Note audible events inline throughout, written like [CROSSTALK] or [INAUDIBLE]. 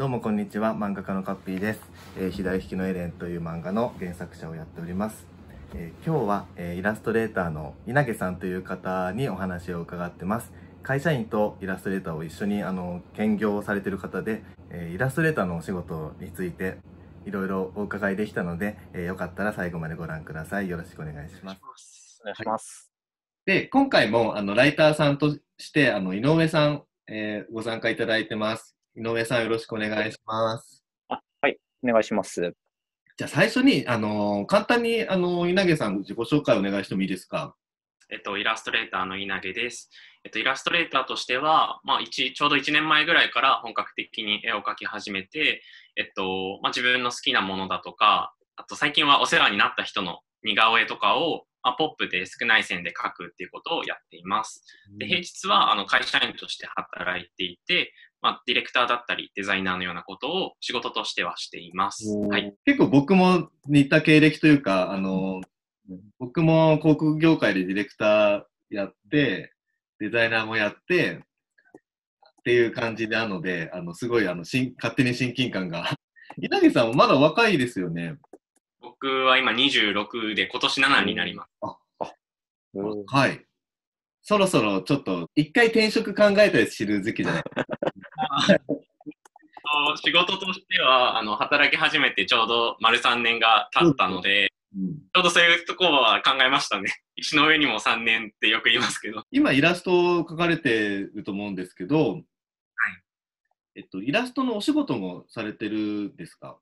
どうもこんにちは。漫画家のカッピーです、えー、左利きのエレンという漫画の原作者をやっております、えー、今日は、えー、イラストレーターの稲毛さんという方にお話を伺ってます。会社員とイラストレーターを一緒にあの兼業されている方で、えイラストレーターのお仕事についていろいろお伺いできたので、えよかったら最後までご覧ください。よろしくお願いします。お願いします、はい、で今回もあのライターさんとしてあの井上さん、えご参加いただいてます井上さんよろしくお願いします。あはい、お願いします。じゃあ最初に、あの簡単に、あの稲毛さん自己紹介お願いしてもいいですか？えっと、イラストレーターの稲毛です。えっと、イラストレーターとしては、まあ、ちょうど1年前ぐらいから本格的に絵を描き始めて、えっとまあ、自分の好きなものだとか、あと最近はお世話になった人の似顔絵とかを、まあ、ポップで少ない線で描くっていうことをやっています。で平日はあの会社員として働いていて、まあ、ディレクターだったりデザイナーのようなことを仕事としてはしています。はい、結構僕も似た経歴というか、あの、僕も航空業界でディレクターやって、デザイナーもやって、っていう感じなので、あの、すごい、あの、しん勝手に親近感が。[LAUGHS] 稲毛さんもまだ若いですよね。僕は今26で、今年7になります。あ、あはい。そろそろちょっと、一回転職考えたりする時期じゃない仕事としてはあの働き始めてちょうど丸3年が経ったので、うん、ちょうどそういうところは考えましたね。石の上にも3年ってよく言いますけど。今イラストを描かれてると思うんですけど、はい。えっと、イラストのお仕事もされてるですか？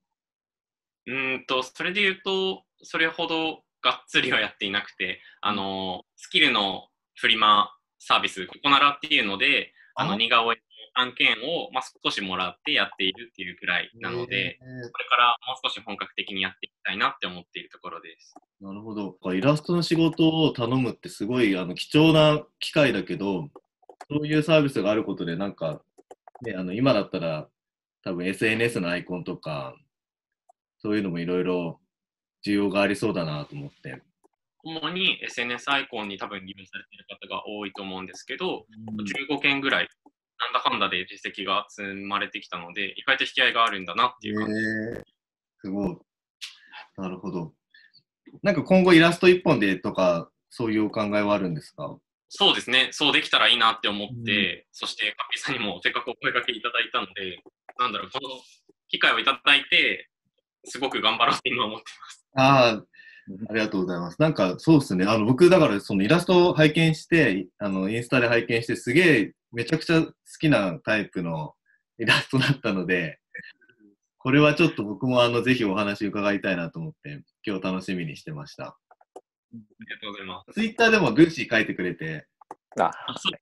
うんと、それで言うと、それほどがっつりはやっていなくて、あの、スキルのフリマサービス、ココナラっていうので、あの、似顔絵案件を、まあ、少しもらってやっているっていうくらいなので、これからもう少し本格的にやっていきたいなって思っているところです。なるほど。イラストの仕事を頼むってすごいあの貴重な機会だけど、そういうサービスがあることで、なんか、ね、あの今だったら多分 SNS のアイコンとか、そういうのもいろいろ需要がありそうだなと思って。主に SNS アイコンに多分利用されている方が多いと思うんですけど、うん、15件ぐらいなんだかんだで実績が積まれてきたので、意外と引き合いがあるんだなっていう感じ、えー、すごい。なるほど。なんか今後イラスト一本でとか、そういうお考えはあるんですか？そうですね。そうできたらいいなって思って、うん、そしてカピさんにも [LAUGHS] せっかくお声かけいただいたので、なんだろう、この機会をいただいて、すごく頑張ろうって今思ってます。ああ、ありがとうございます。なんかそうですね。あの僕だからそのイラストを拝見して、あのインスタで拝見してすげえめちゃくちゃ好きなタイプのイラストだったので、これはちょっと僕もあのぜひお話伺いたいなと思って、今日楽しみにしてました。ありがとうございます。ツイッターでもグッシー書いてくれて。あ、そう。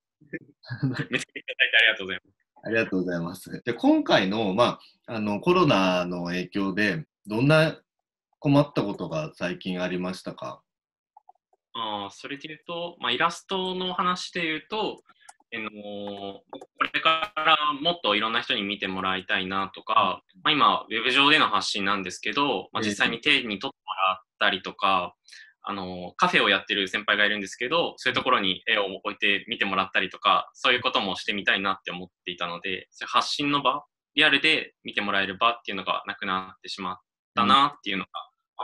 めちゃくちゃいただいてありがとうございます。ありがとうございます。で今回の,、まあ、あのコロナの影響で、どんな困ったことが最近ありましたか？あそれで言うと、まあ、イラストの話で言うと、えのこれからもっといろんな人に見てもらいたいなとか、まあ、今、ウェブ上での発信なんですけど、まあ、実際に手に取ってもらったりとか、あのカフェをやってる先輩がいるんですけど、そういうところに絵を置いて見てもらったりとか、そういうこともしてみたいなって思っていたので、発信の場、リアルで見てもらえる場っていうのがなくなってしまったなっていうのが、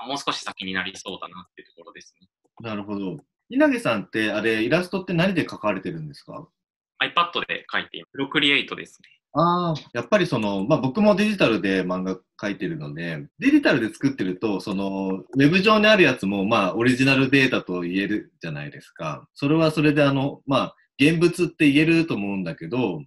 うん、もう少し先になりそうだなっていうところですね。なるほど。稲毛さんって、あれ、イラストって何で描かれてるんですか？iPad で書いている。プロクリエイトですね。ああ、やっぱりその、まあ、僕もデジタルで漫画描いてるので、デジタルで作ってると、その、ウェブ上にあるやつも、まあ、オリジナルデータと言えるじゃないですか。それはそれで、あの、まあ、現物って言えると思うんだけど、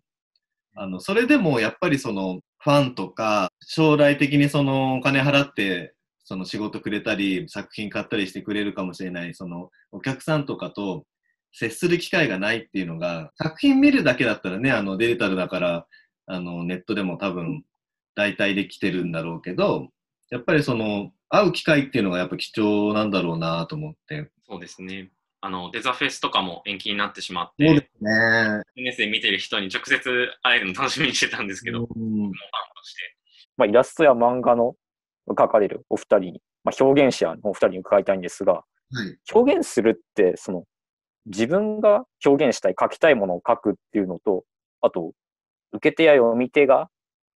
あの、それでもやっぱりその、ファンとか、将来的にその、お金払って、その仕事くれたり、作品買ったりしてくれるかもしれない、その、お客さんとかと、接する機会がないっていうのが、作品見るだけだったらね、あのデジタルだから、あのネットでも多分代替できてるんだろうけど、やっぱりその会う機会っていうのがやっぱ貴重なんだろうなと思って。そうですね。あのデザフェスとかも延期になってしまって、そうですね。SNS で見てる人に直接会えるの楽しみにしてたんですけど、うん、ファンとして。まあ、イラストや漫画の描かれるお二人に、まあ、表現者のお二人に伺いたいんですが、はい、表現するってその自分が表現したい、書きたいものを書くっていうのと、あと、受け手や読み手が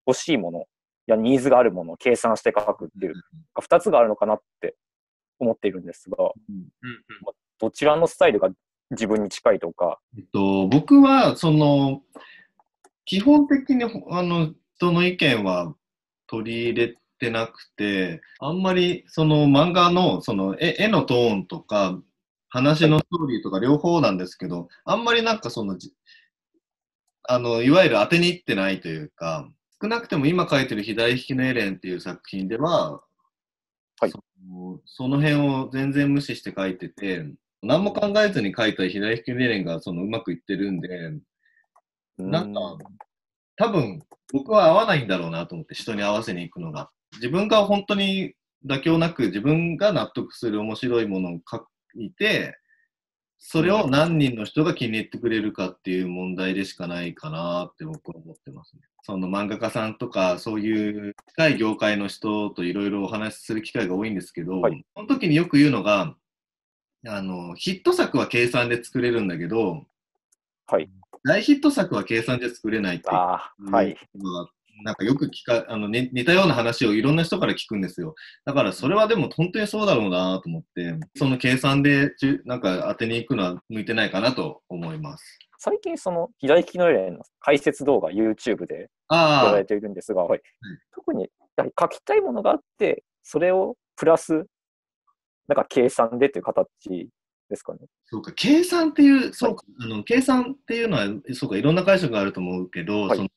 欲しいもの、やニーズがあるものを計算して書くっていう、2つがあるのかなって思っているんですが、どちらのスタイルが自分に近いとか。えっと、僕は、その、基本的に、あの、人の意見は取り入れてなくて、あんまり、その漫画の、その絵、絵のトーンとか、話のストーリーとか両方なんですけど、あんまりなんかその、あの、いわゆる当てにいってないというか、少なくても今書いてる左利きのエレンっていう作品では、はい、そのその辺を全然無視して書いてて、何も考えずに書いた左利きのエレンがそのうまくいってるんで、なんか、多分僕は合わないんだろうなと思って人に合わせに行くのが。自分が本当に妥協なく自分が納得する面白いものを書いて、それを何人の人が気に入ってくれるかっていう問題でしかないかなって僕は思ってますね。その漫画家さんとか、そういう近い業界の人といろいろお話しする機会が多いんですけど、はい、その時によく言うのが、あの、ヒット作は計算で作れるんだけど、はい。大ヒット作は計算で作れないっていうのが、はい、なんかよく聞か、あの、ね、似たような話をいろんな人から聞くんですよ。だからそれはでも本当にそうだろうなと思って、その計算でなんか当てに行くのは向いてないかなと思います。最近その左利きの例の解説動画 YouTube でやられているんですが、はい、特にやはり書きたいものがあって、それをプラス、なんか計算でという形ですかね。そうか、計算っていう、そうか、はい、あの計算っていうのは、そうか、いろんな解釈があると思うけど、はい、その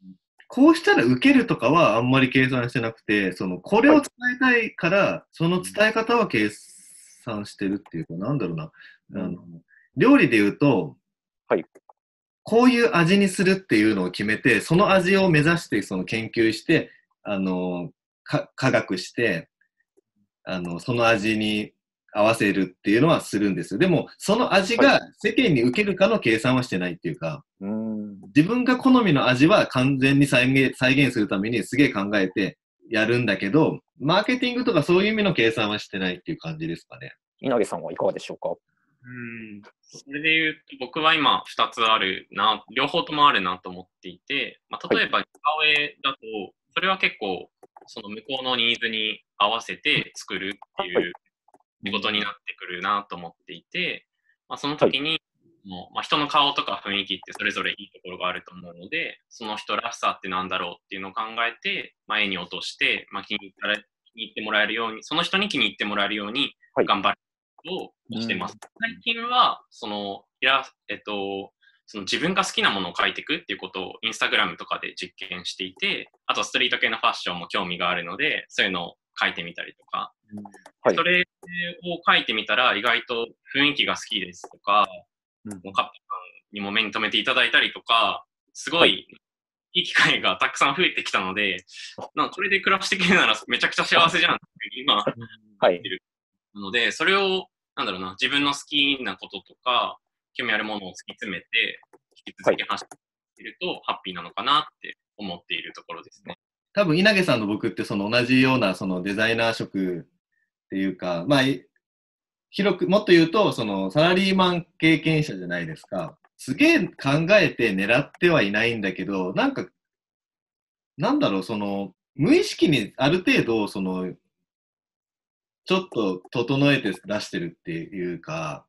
こうしたら受けるとかはあんまり計算してなくて、そのこれを伝えたいから、その伝え方は計算してるっていうか、なんだろうな、あの料理で言うと、はい、こういう味にするっていうのを決めて、その味を目指してその研究して、あの科学して、あのその味に合わせるっていうのはするんですよ。でも、その味が世間に受けるかの計算はしてないっていうか、はい、自分が好みの味は完全に再現再現するためにすげえ考えてやるんだけど、マーケティングとかそういう意味の計算はしてないっていう感じですかね。稲毛さんはいかがでしょうか？うん、それで言うと、僕は今2つあるな、両方ともあるなと思っていて、まあ、例えば似顔絵だと、それは結構、その向こうのニーズに合わせて作るっていう仕事になってくるなと思っていて、まあ、その時に、もうまあ、人の顔とか雰囲気ってそれぞれいいところがあると思うので、その人らしさってなんだろうっていうのを考えて、まあ、絵に落として、まあ、気に入ったら気に入ってもらえるように、その人に気に入ってもらえるように頑張るをしてます。はい、最近は、その、いや、えっと、その自分が好きなものを描いていくっていうことをインスタグラムとかで実験していて、あとストリート系のファッションも興味があるので、そういうのを書いてみたりとか、はい、それを書いてみたら意外と雰囲気が好きですとか、うん、カップさんにも目に留めていただいたりとか、すごいいい機会がたくさん増えてきたので、なんかこれで暮らしていけるならめちゃくちゃ幸せじゃんって今、はい、るので、それを、なんだろうな、自分の好きなこととか、興味あるものを突き詰めて、引き続き走っていると、ハッピーなのかなって思っているところですね。多分稲毛さんの僕ってその同じようなそのデザイナー職っていうか、まあ、広く、もっと言うと、そのサラリーマン経験者じゃないですか。すげえ考えて狙ってはいないんだけど、なんか、なんだろう、その、無意識にある程度、その、ちょっと整えて出してるっていうか、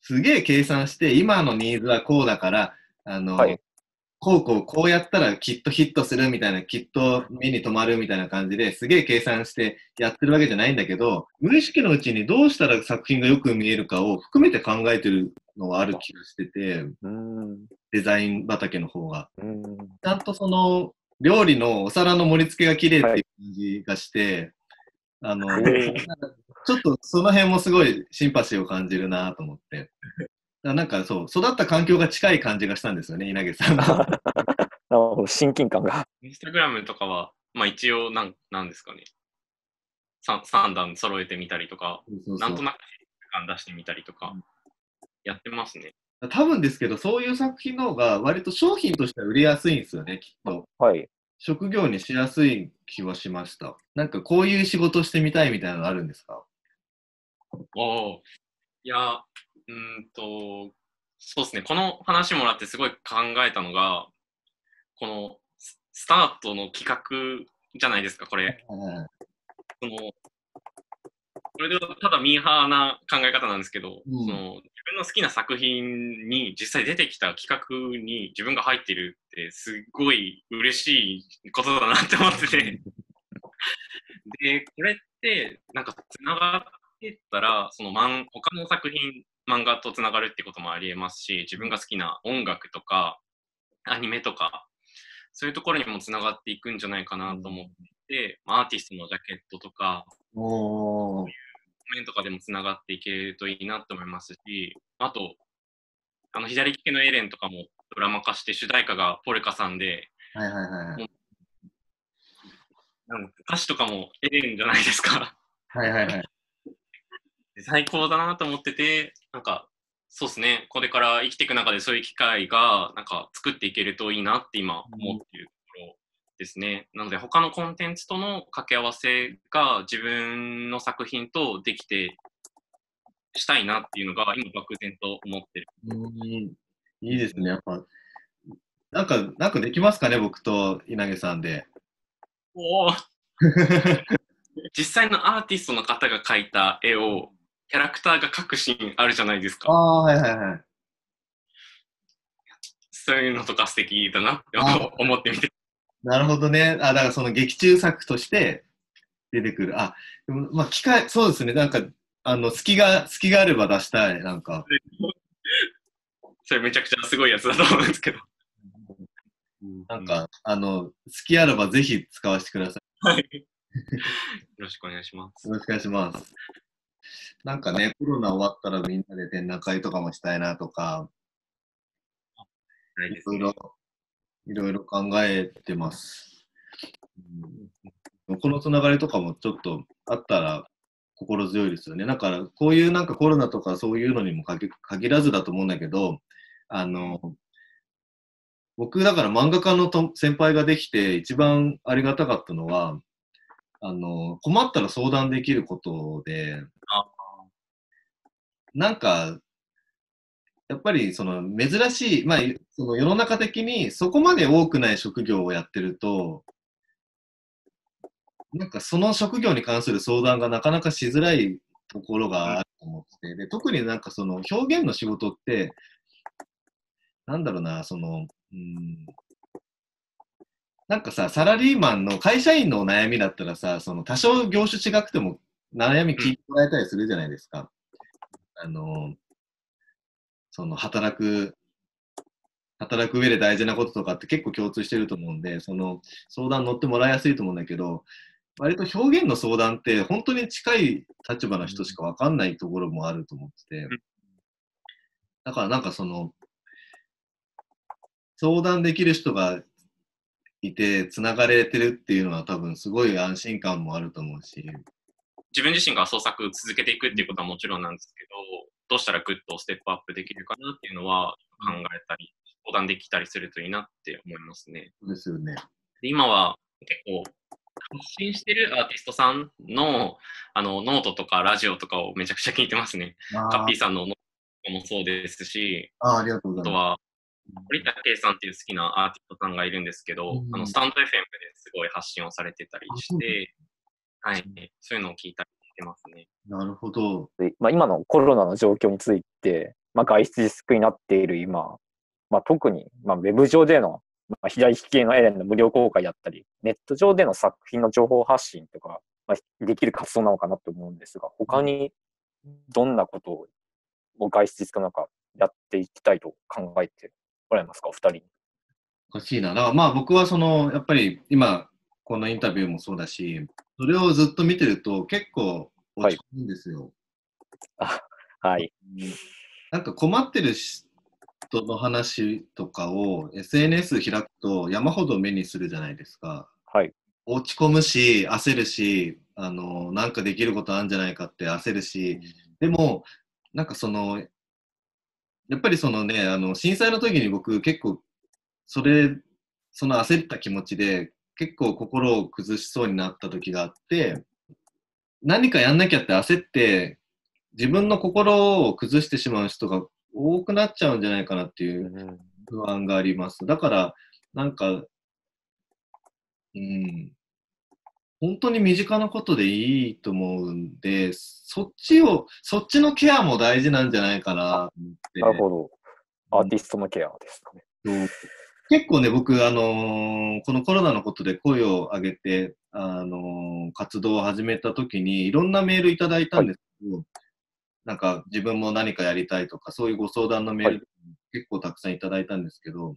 すげえ計算して、今のニーズはこうだから、あの、はい、こうこうこうやったらきっとヒットするみたいな、きっと目に留まるみたいな感じですげえ計算してやってるわけじゃないんだけど、無意識のうちにどうしたら作品がよく見えるかを含めて考えてるのがある気がしてて、デザイン畑の方が。ちゃんとその料理のお皿の盛り付けが綺麗っていう感じがして、はい、あの、ちょっとその辺もすごいシンパシーを感じるなと思って。なんかそう、育った環境が近い感じがしたんですよね、稲毛さん [LAUGHS] の。親近感が。インスタグラムとかは、まあ一応なん、なんですかね。3, 3段揃えてみたりとか、そうそうそうなんとなく感出してみたりとか、やってますね。多分ですけど、そういう作品の方が割と商品としては売りやすいんですよね、きっと。はい。職業にしやすい気はしました。なんかこういう仕事してみたいみたいなのあるんですか？おお、いや、うんと、そうですね、この話もらってすごい考えたのが、このスタートの企画じゃないですか、これ。そのそれでただミーハーな考え方なんですけど、うん、その自分の好きな作品に実際出てきた企画に自分が入ってるってすっごい嬉しいことだなって思ってて。[LAUGHS] で、これってなんかつながってたら、その漫他の作品、漫画とつながるってこともありえますし、自分が好きな音楽とかアニメとか、そういうところにもつながっていくんじゃないかなと思ってうん、アーティストのジャケットとか、お面とかでもつながっていけるといいなと思いますし、あと、あの左利きのエレンとかもドラマ化して主題歌がポルカさんで、はいはいはい、なん歌詞とかもエレンじゃないですか。はいはいはい。[LAUGHS] 最高だなと思ってて、なんか、そうですね、これから生きていく中でそういう機会が、なんか作っていけるといいなって今思ってるですね。なので他のコンテンツとの掛け合わせが自分の作品とできてしたいなっていうのが今漠然と思ってる。うんいいですね。やっぱ、なんか、なんかできますかね、僕と稲毛さんで。おお [LAUGHS] 実際のアーティストの方が描いた絵をキャラクターが描くシーンあるじゃないですか。ああ、はいはいはい。そういうのとか素敵だなって思ってみて。なるほどね。あ、だからその劇中作として出てくる。あ、でもまあ機械、そうですね。なんか、あの、隙が、隙があれば出したい。なんか。[LAUGHS] それめちゃくちゃすごいやつだと思うんですけど。なんか、あの、隙あればぜひ使わせてください。はい。[LAUGHS] よろしくお願いします。よろしくお願いします。なんかね、コロナ終わったらみんなで展覧会とかもしたいなとか、いろいろいろいろ考えてます。うん、このつながりとかもちょっとあったら心強いですよね。だからこういうなんかコロナとかそういうのにも限らずだと思うんだけど、あの、僕だから漫画家の先輩ができて一番ありがたかったのは、あの、困ったら相談できることで、なんかやっぱりその珍しい、まあ、その世の中的にそこまで多くない職業をやってると、なんかその職業に関する相談がなかなかしづらいところがあると思ってで、特になんかその表現の仕事って、なんだろうな、その、うん、なんかさ、サラリーマンの会社員の悩みだったらさ、その多少業種違くても悩み聞いてもらえたりするじゃないですか。あの、その働く、働く上で大事なこととかって結構共通してると思うんで、その相談乗ってもらいやすいと思うんだけど、割と表現の相談って本当に近い立場の人しか分かんないところもあると思ってて、だからなんかその、相談できる人がいて、つながれてるっていうのは多分すごい安心感もあると思うし。自分自身が創作続けていくっていうことはもちろんなんですけど、どうしたらグッとステップアップできるかなっていうのは考えたり、相談できたりするといいなって思いますね。そうですよね。で今は結構発信してるアーティストさんのあのノートとかラジオとかをめちゃくちゃ聞いてますね。カッピーさんのノートもそうですし、あありがとうございます。あとは、堀田圭さんっていう好きなアーティストさんがいるんですけど、うん、あのスタンド FM ですごい発信をされてたりして、はい、そういうのを聞いたりしてますね。なるほど。でまあ、今のコロナの状況について、まあ、外出自粛になっている今、まあ、特に、まあ、ウェブ上での、まあ、左利き系のエレンの無料公開だったり、ネット上での作品の情報発信とか、まあ、できる活動なのかなと思うんですが、他にどんなことを外出自粛なんかやっていきたいと考えてもらえますか、お二人に。おかしいな。だからまあ僕はその、やっぱり今、このインタビューもそうだし、それをずっと見てると結構落ち込むんですよ。はい、あはい。なんか困ってる人の話とかを SNS 開くと山ほど目にするじゃないですか。はい。落ち込むし、焦るし、あの、なんかできることあるんじゃないかって焦るし、でも、なんかその、やっぱりそのね、あの、震災の時に僕結構、それ、その焦った気持ちで結構心を崩しそうになった時があって、何かやんなきゃって焦って、自分の心を崩してしまう人が多くなっちゃうんじゃないかなっていう不安があります。だから、なんか、うん、本当に身近なことでいいと思うんで、そっちを、そっちのケアも大事なんじゃないかなって。なるほど。アーティストのケアですかね。うん、結構ね、僕、あのー、このコロナのことで声を上げて、あのー、活動を始めた時に、いろんなメールいただいたんですけど、はい、なんか自分も何かやりたいとか、そういうご相談のメール、結構たくさんいただいたんですけど、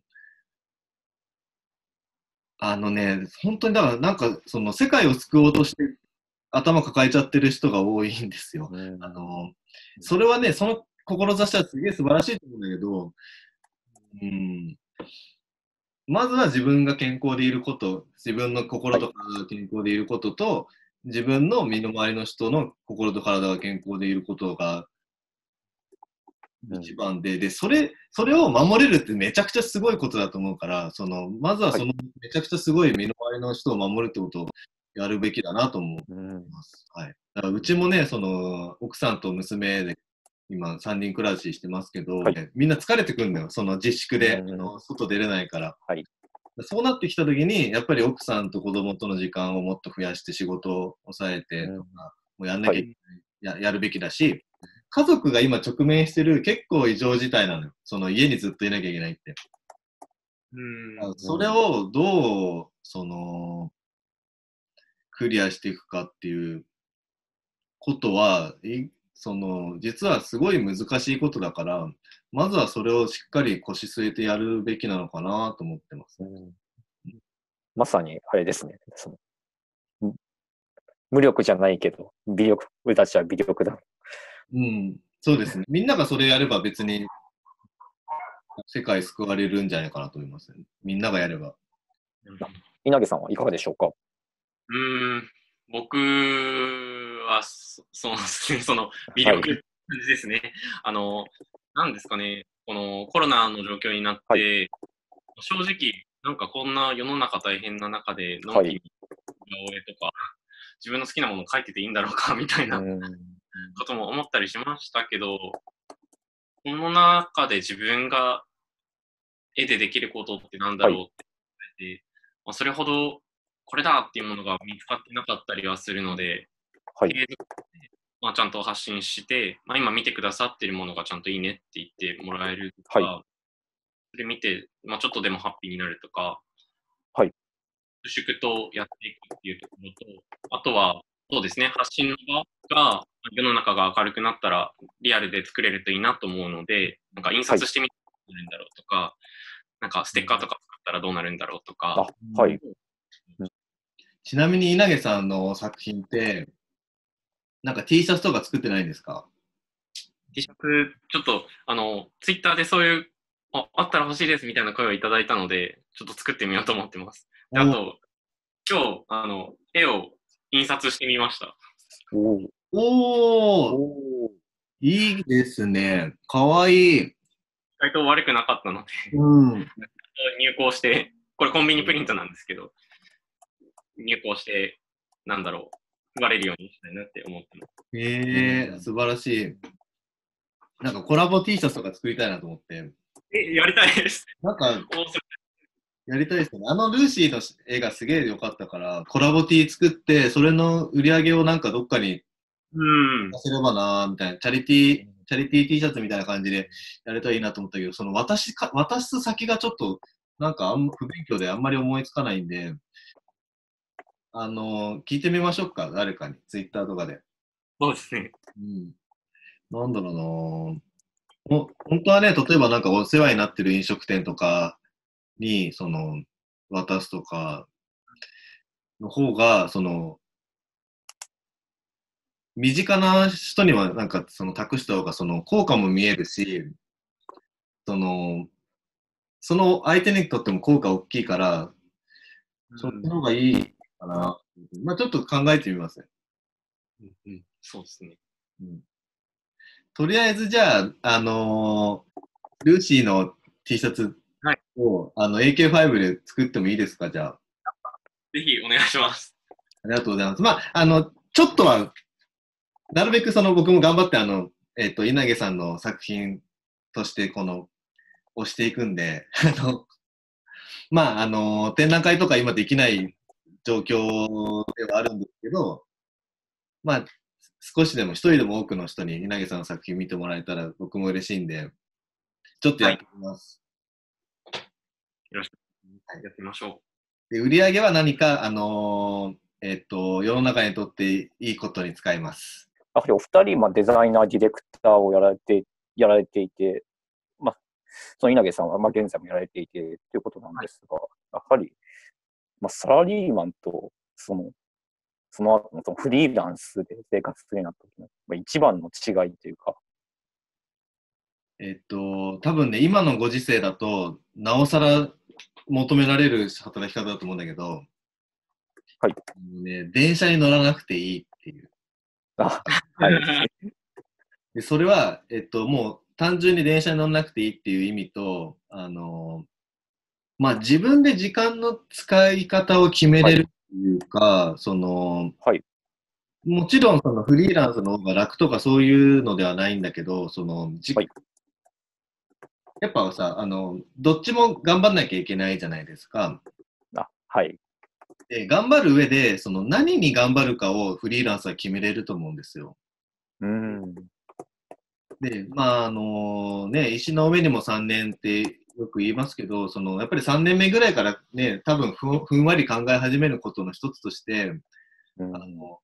あのね、本当にだからなんかその世界を救おうとして頭抱えちゃってる人が多いんですよ。あのそれはね、その志はすげえ素晴らしいと思うんだけど、うん、まずは自分が健康でいること、自分の心と体が健康でいることと、自分の身の回りの人の心と体が健康でいることが一番で、で、それ、それを守れるってめちゃくちゃすごいことだと思うから、その、まずはその、めちゃくちゃすごい身の回りの人を守るってことをやるべきだなと思います。はい。だからうちもね、その、奥さんと娘で今3人暮らししてますけど、はい、みんな疲れてくるんだよ。その自粛で、あの外出れないから。はい。そうなってきたときに、やっぱり奥さんと子供との時間をもっと増やして仕事を抑えてとか、もうやんなきゃいけない、ややるべきだし、家族が今直面してる結構異常事態なのよ。その家にずっといなきゃいけないって。うんそれをどう、その、クリアしていくかっていうことは、その、実はすごい難しいことだから、まずはそれをしっかり腰据えてやるべきなのかなと思ってます。うん、まさに、あれですね。その無力じゃないけど、微力、俺たちは微力だ。うん、そうですね。みんながそれやれば別に世界救われるんじゃないかなと思います、ね、みんながやれば。稲毛さんはいかがでしょうか？うん、僕はそ、そうですね、[LAUGHS] その魅力感じですね。はい、あの、なんですかね、このコロナの状況になって、はい、正直、なんかこんな世の中大変な中で、のんきに、はい、とか、自分の好きなものを書いてていいんだろうか [LAUGHS] みたいなことも思ったりしましたけど、この中で自分が絵でできることってなんだろうって、はい、まあ、それほどこれだっていうものが見つかってなかったりはするので、はい、まあ、ちゃんと発信して、まあ、今見てくださってるものがちゃんといいねって言ってもらえるとか、はい、それ見て、まあ、ちょっとでもハッピーになるとか、はい、粛々とやっていくっていうところと、あとは、そうですね、発信の場が世の中が明るくなったらリアルで作れるといいなと思うので、なんか印刷してみたらどうなるんだろうとか、はい、なんかステッカーとか作ったらどうなるんだろうとか。はい。ちなみに稲毛さんの作品って、なんか T シャツとか作ってないんですか ?T シャツ、ちょっと、あの、ツイッターでそういう、ああったら欲しいですみたいな声をいただいたので、ちょっと作ってみようと思ってます。あと、今日、あの、絵を印刷してみました。おおいいですね。かわいい。意外と悪くなかったのでうん、入稿して、これコンビニプリントなんですけど、入稿して、なんだろう、配れるようにしたいなって思ってます。へえー、素晴らしい。なんかコラボ T シャツとか作りたいなと思って。え、やりたいです。なんか、やりたいですね。あのルーシーの絵がすげえ良かったから、コラボ T 作って、それの売り上げをなんかどっかに出せればなみたいな、チャリティー、チャリティー T シャツみたいな感じでやれたらいいなと思ったけど、その渡しか、渡す先がちょっと、なんかあん不勉強であんまり思いつかないんで、あの、聞いてみましょうか、誰かに、ツイッターとかで。そうですね。うん。なんだろうな本当はね、例えばなんかお世話になってる飲食店とかに、その、渡すとか、の方が、その、身近な人にはなんかその託した方がその効果も見えるし、その、その相手にとっても効果大きいから、そっちの方がいいかな。まあちょっと考えてみますね。うん、うん、そうですね。うん。とりあえずじゃあ、あのー、ルーシーの T シャツを、はい、あの AK5 で作ってもいいですか、じゃあ。ぜひお願いします。ありがとうございます。まあ、あの、ちょっとはなるべくその僕も頑張ってあの、えっ、ー、と、稲毛さんの作品としてこの、押していくんで、あの、まあ、あの、展覧会とか今できない状況ではあるんですけど、まあ、少しでも一人でも多くの人に稲毛さんの作品見てもらえたら僕も嬉しいんで、ちょっとやってみます。はい、よろしく、はい、やってみましょう。で売り上げは何か、あのー、えっ、と、世の中にとっていいことに使います。やはりお二人、まあ、デザイナー、ディレクターをやられて、やられていて、まあ、その稲毛さんは、まあ、現在もやられていてということなんですが、はい、やはり、まあ、サラリーマンと、その、その後のそのフリーランスで生活するようになった時の、まあ、一番の違いというか。えっと、多分ね、今のご時世だと、なおさら求められる働き方だと思うんだけど、はい。ね、電車に乗らなくていいっていう。あ、はい。でそれは、えっと、もう単純に電車に乗らなくていいっていう意味と、あの、まあ、自分で時間の使い方を決めれるっていうか、はい、その、はい、もちろんそのフリーランスの方が楽とかそういうのではないんだけど、その、はい、やっぱさ、あの、どっちも頑張んなきゃいけないじゃないですか。あ、はい。で、頑張る上で、その何に頑張るかをフリーランスは決めれると思うんですよ。うん。で、まあ、あのね、石の上にも3年ってよく言いますけど、そのやっぱり3年目ぐらいからね、多分ふふんわり考え始めることの一つとして、うん、あの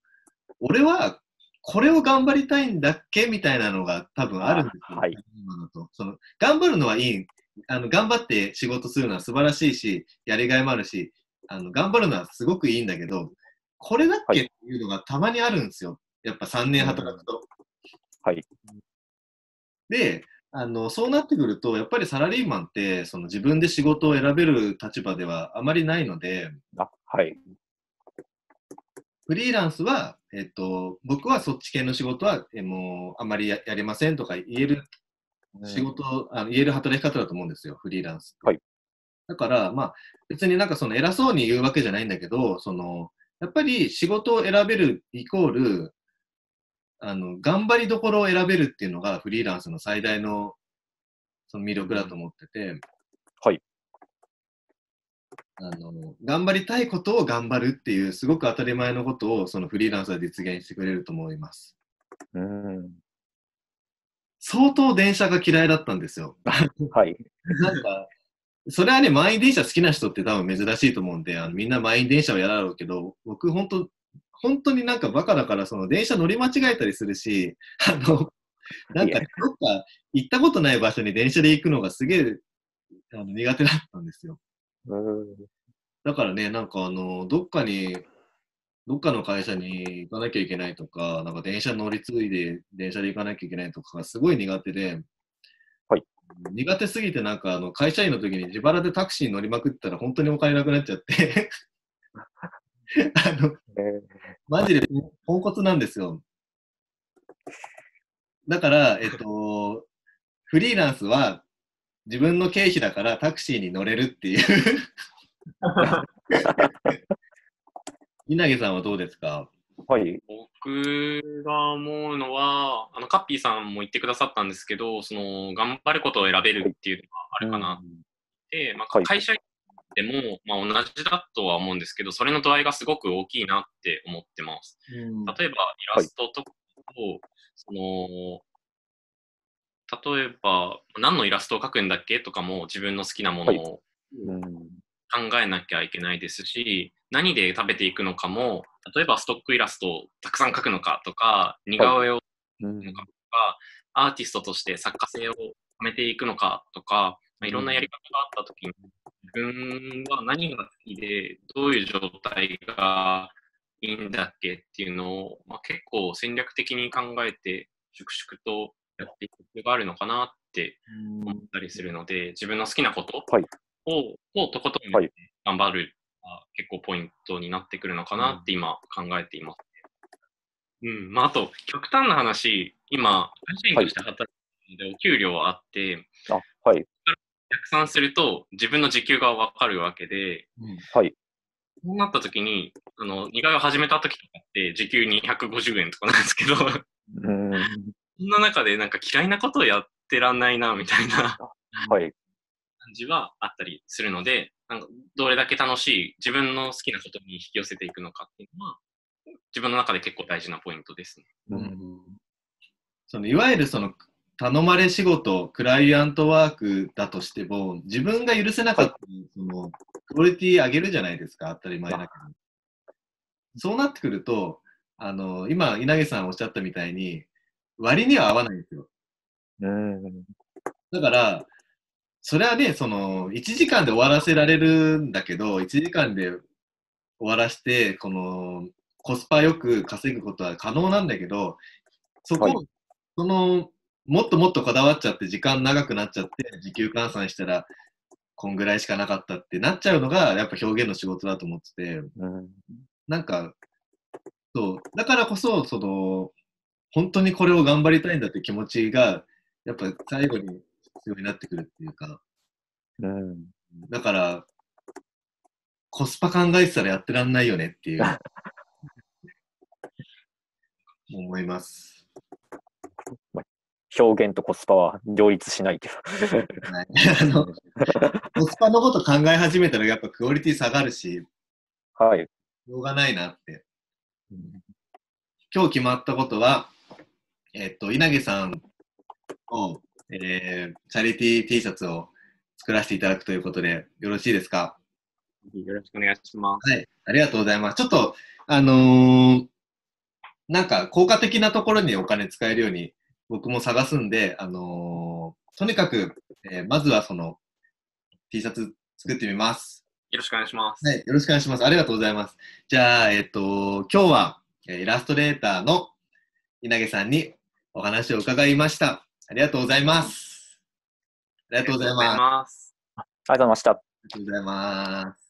俺はこれを頑張りたいんだっけみたいなのが多分あるんですよ、はい、今のとその頑張るのはいい。あの、頑張って仕事するのは素晴らしいし、やりがいもあるし、あの頑張るのはすごくいいんだけど、これだっけっていうのがたまにあるんですよ。やっぱ3年働くと。はい。で、あの、そうなってくると、やっぱりサラリーマンって、その自分で仕事を選べる立場ではあまりないので、あはい。フリーランスは、えっと、僕はそっち系の仕事は、えもうあまりややりませんとか言える仕事、うん、あの言える働き方だと思うんですよ、フリーランス。はい。だから、まあ、別になんかその偉そうに言うわけじゃないんだけど、その、やっぱり仕事を選べるイコール、あの、頑張りどころを選べるっていうのがフリーランスの最大のその魅力だと思ってて、はい。あの、頑張りたいことを頑張るっていう、すごく当たり前のことを、そのフリーランスは実現してくれると思います。うん。相当電車が嫌いだったんですよ。[LAUGHS] はい。なんか、それはね、満員電車好きな人って多分珍しいと思うんで、あのみんな満員電車をやらろうけど、僕本当本当になんかバカだから、その電車乗り間違えたりするし、[LAUGHS] あの、なんかどっか行ったことない場所に電車で行くのがすげえあの苦手だったんですよ。だからね、なんかあの、どっかに、どっかの会社に行かなきゃいけないとか、なんか電車乗り継いで電車で行かなきゃいけないとかがすごい苦手で、はい。苦手すぎてなんかあの会社員の時に自腹でタクシーに乗りまくったら本当にお金なくなっちゃって [LAUGHS] あの、マジでポンコツなんですよ。だから、えっと、フリーランスは自分の経費だからタクシーに乗れるっていう稲毛さんはどうですか？はい。僕が思うのは、あの、カッピーさんも言ってくださったんですけど、その、頑張ることを選べるっていうのがあるかな。で、まあ、会社でも、まあ、同じだとは思うんですけど、それの度合いがすごく大きいなって思ってます。例えば、イラストとかを、はい、その、例えば、何のイラストを描くんだっけとかも自分の好きなものを考えなきゃいけないですし、何で食べていくのかも、例えばストックイラストをたくさん描くのかとか、似顔絵を描くのかとか、アーティストとして作家性をはめていくのかとか、まあ、いろんなやり方があったときに、自分は何が好きで、どういう状態がいいんだっけっていうのを、まあ、結構戦略的に考えて、粛々とやっていく必要があるのかなって思ったりするので、自分の好きなことを、はい、をとことん頑張るが結構ポイントになってくるのかなって今考えています。うん、まあ、あと、極端な話、今、会社員として働いてるので、お給料あって、あはい。逆算すると自分の時給がわかるわけで、うん、はい。そうなった時に、あの、似顔絵を始めた時とかって時給250円とかなんですけど、うんそんな中でなんか嫌いなことをやってらんないな、みたいなはい。感じはあったりするので、なんかどれだけ楽しい、自分の好きなことに引き寄せていくのかっていうのは、自分の中で結構大事なポイントですね。うん、そのいわゆるその頼まれ仕事、クライアントワークだとしても、自分が許せなかったそのクオリティ上げるじゃないですか、当たり前だけど。そうなってくると、あの今、稲毛さんおっしゃったみたいに、割には合わないんですよ。うんだから、それはね、その、1時間で終わらせられるんだけど、1時間で終わらして、この、コスパよく稼ぐことは可能なんだけど、そこ、はい、その、もっともっとこだわっちゃって、時間長くなっちゃって、時給換算したら、こんぐらいしかなかったってなっちゃうのが、やっぱ表現の仕事だと思ってて、うん、なんか、そう、だからこそ、その、本当にこれを頑張りたいんだって気持ちが、やっぱ最後に必要になってくるっていうか、うん、だから、コスパ考えてたらやってらんないよねっていう。[LAUGHS] 思います。表現とコスパは両立しないけどあの。[LAUGHS] コスパのこと考え始めたらやっぱクオリティ下がるし、はい。しょうがないなって。今日決まったことは、えっと、稲毛さんを、えー、チャリティー T シャツを作らせていただくということで、よろしいですか？よろしくお願いします。はい、ありがとうございます。ちょっと、あのー、なんか効果的なところにお金使えるように僕も探すんで、あのー、とにかく、えー、まずはその T シャツ作ってみます。よろしくお願いします。はい、よろしくお願いします。ありがとうございます。じゃあ、えっ、と、今日はイラストレーターの稲毛さんにお話を伺いました。ありがとうございます。ありがとうございます。ありがとうございました。ありがとうございます。